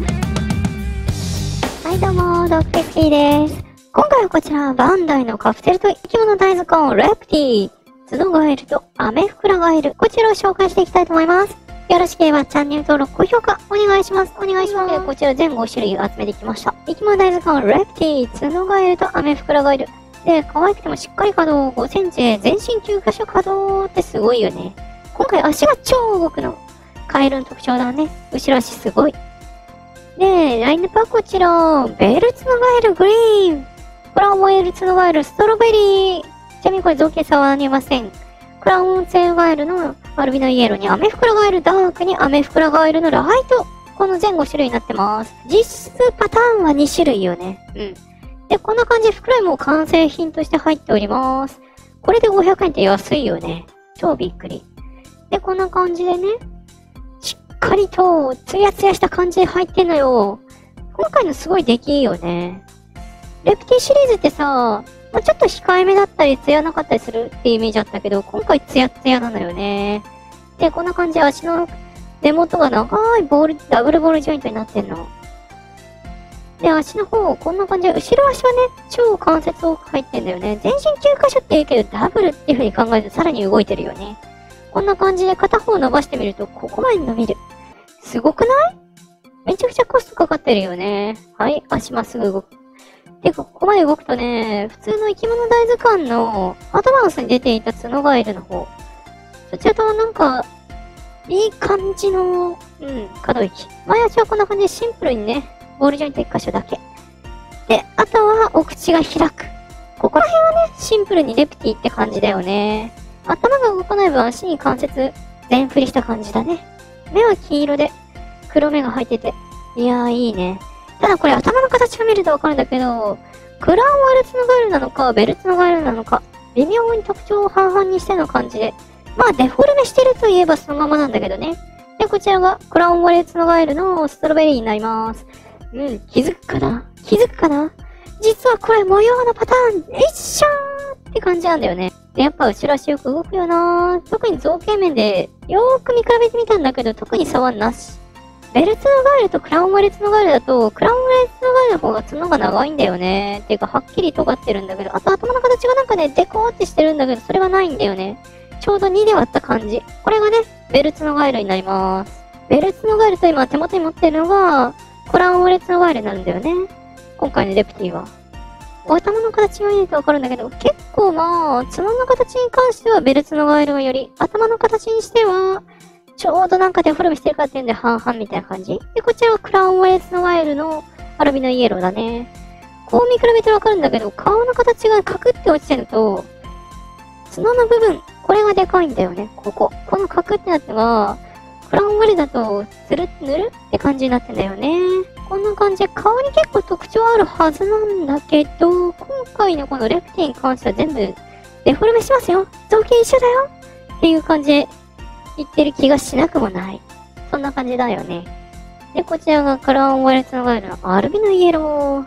はいどうも、ドクテスキーです。今回はこちら、バンダイのカプセルと生き物大図鑑レプティ、角ガエルとアメフクラガエル、こちらを紹介していきたいと思います。よろしければチャンネル登録、高評価お願いします。お願いします。こちら全5種類集めてきました。生き物大図鑑レプティ、角ガエルとアメフクラガエル。で、可愛くてもしっかり可動、5センチ全身9箇所可動ってすごいよね。今回足が超動くの。カエルの特徴だね。後ろ足すごい。で、ラインナップはこちら。ベルツノガエルグリーン。クランウェルツノガエルストロベリー。ちなみにこれ造形差はありません。クランウェルツノガエルのアルビノイエローにアメフクラガエルダークにアメフクラガエルのライト。この全5種類になってます。実質パターンは2種類よね。うん。で、こんな感じで袋にも完成品として入っております。これで500円って安いよね。超びっくり。で、こんな感じでね、かりと、ツヤツヤした感じで入ってんのよ。今回のすごい出来いいよね。レプティシリーズってさ、まあ、ちょっと控えめだったり、ツヤなかったりするってイメージあったけど、今回ツヤツヤなのよね。で、こんな感じで足の根元が長いボール、ダブルボールジョイントになってんの。で、足の方、こんな感じで、後ろ足はね、超関節多く入ってんだよね。全身9箇所って言うけど、ダブルっていう風に考えるとさらに動いてるよね。こんな感じで片方伸ばしてみると、ここまで伸びる。すごくない？めちゃくちゃコストかかってるよね。はい、足まっすぐ動く。てか、ここまで動くとね、普通の生き物大図鑑のアドバンスに出ていた角ガエルの方。そちらとなんか、いい感じの、うん、可動域。前足はこんな感じでシンプルにね、ボールジョイント1箇所だけ。で、あとはお口が開く。ここら辺はね、シンプルにレプティって感じだよね。頭が動かない分足に関節全振りした感じだね。目は黄色で黒目が入ってて。いやーいいね。ただこれ頭の形を見るとわかるんだけど、クラウンワルツのガエルなのか、ベルツのガエルなのか、微妙に特徴を半々にしての感じで。まあデフォルメしてるといえばそのままなんだけどね。で、こちらがクラウンワルツのガエルのストロベリーになります。うん、気づくかな？気づくかな？実はこれ模様のパターン、一緒ーって感じなんだよね。で、やっぱ後ろ足よく動くよなー特に造形面で、よーく見比べてみたんだけど、特に差はなし。ベルツのガエルとクラウンワレツのガエルだと、クラウンワレツのガエルの方が角が長いんだよね。ていうか、はっきり尖ってるんだけど、あと頭の形がなんかね、デコーってしてるんだけど、それがないんだよね。ちょうど2で割った感じ。これがね、ベルツのガエルになります。ベルツのガエルと今手元に持ってるのが、クラウンワレツのガエルなんだよね。今回のレプティは。の形を見るとわかるんだけど、結構まあ、角の形に関してはベルツのガエルがより、頭の形にしては、ちょうどなんかデフォルメしてるかっていうんで半々みたいな感じ。で、こちらはクラウンワレツのガエルのアルビノイエローだね。こう見比べてわかるんだけど、顔の形がカクって落ちてると、角の部分、これがでかいんだよね、ここ。このカクってやつが、クラウンワレだと、つるぬるって感じになってんだよね。こんな感じで顔に結構特徴あるはずなんだけど、今回のこのレプティに関しては全部デフォルメしますよ造形一緒だよっていう感じ言ってる気がしなくもない。そんな感じだよね。で、こちらがクラウンワレツのガエルのアルビノイエロー。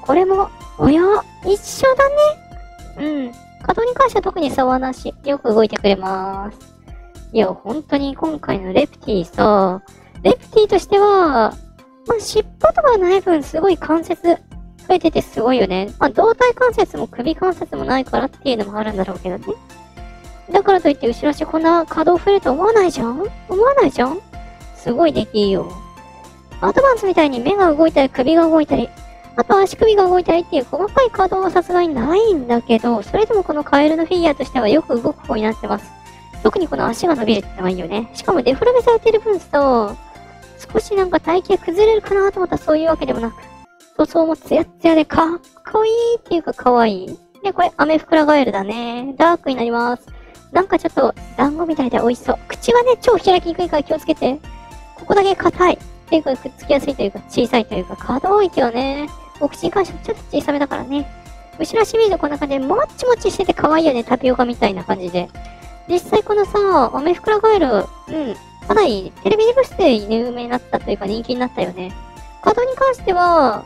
これも、おや、一緒だね。うん。角に関しては特に差はなし。よく動いてくれます。いや、本当に今回のレプティさ、レプティとしては、まあ、尻尾とかない分すごい関節増えててすごいよね。まあ、胴体関節も首関節もないからっていうのもあるんだろうけどね。だからといって後ろ足こんな可動増えると思わないじゃん？思わないじゃん？すごい出来いいよ。アドバンスみたいに目が動いたり首が動いたり、あと足首が動いたりっていう細かい可動はさすがにないんだけど、それでもこのカエルのフィギュアとしてはよく動く方になってます。特にこの足が伸びるってのがいいよね。しかもデフォルメされてる分さ、少しなんか体型崩れるかなと思ったらそういうわけでもなく、塗装もツヤツヤでかっこいいっていうか可愛いい。で、これ、アメフクラガエルだね。ダークになります。なんかちょっと、団子みたいで美味しそう。口はね、超開きにくいから気をつけて。ここだけ硬い。っていうか、くっつきやすいというか、小さいというか、可動域はね、お口に関してはちょっと小さめだからね。後ろ足見るとこんな感じで、もっちもちしてて可愛いよね。タピオカみたいな感じで。実際このさ、アメフクラガエル、うん、かなりテレビブスで有名になったというか人気になったよね。カードに関しては、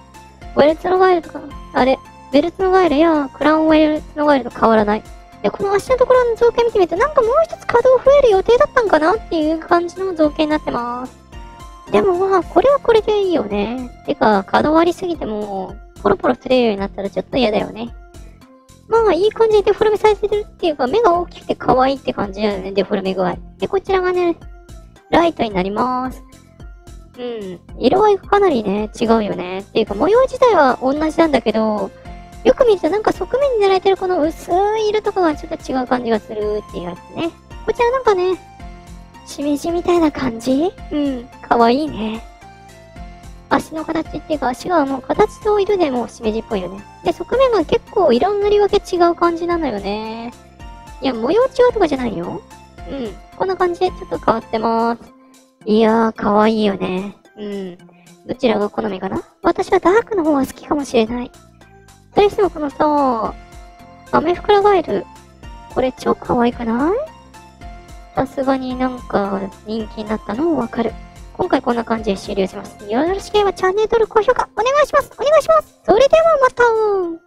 ウェルツのガエルとか、あれ、ベルツのガエルやクラウンウェルツのガエルと変わらない。で、この足のところの造形見てみると、なんかもう一つ稼働増える予定だったんかなっていう感じの造形になってます。でもまあ、これはこれでいいよね。てか、角割りすぎても、ポロポロするようになったらちょっと嫌だよね。まあ、いい感じでデフォルメされてるっていうか、目が大きくて可愛いって感じだよね、デフォルメ具合。で、こちらがね、ライトになります。うん。色合いがかなりね、違うよね。っていうか、模様自体は同じなんだけど、よく見るとなんか側面に塗られてるこの薄い色とかがちょっと違う感じがするっていうやつね。こちらなんかね、しめじみたいな感じ？うん。かわいいね。足の形っていうか足がもう形と色でもうしめじっぽいよね。で、側面が結構色塗り分け違う感じなのよね。いや、模様違うとかじゃないよ。うん。こんな感じでちょっと変わってます。いやー、かわいいよね。うん。どちらが好みかな？私はダークの方が好きかもしれない。それにしてもこのさ、アメフクラガエル。これ超可愛くない？さすがになんか人気になったのわかる。今回こんな感じで終了します。よろしければチャンネル登録、高評価お願いしますお願いしますそれではまた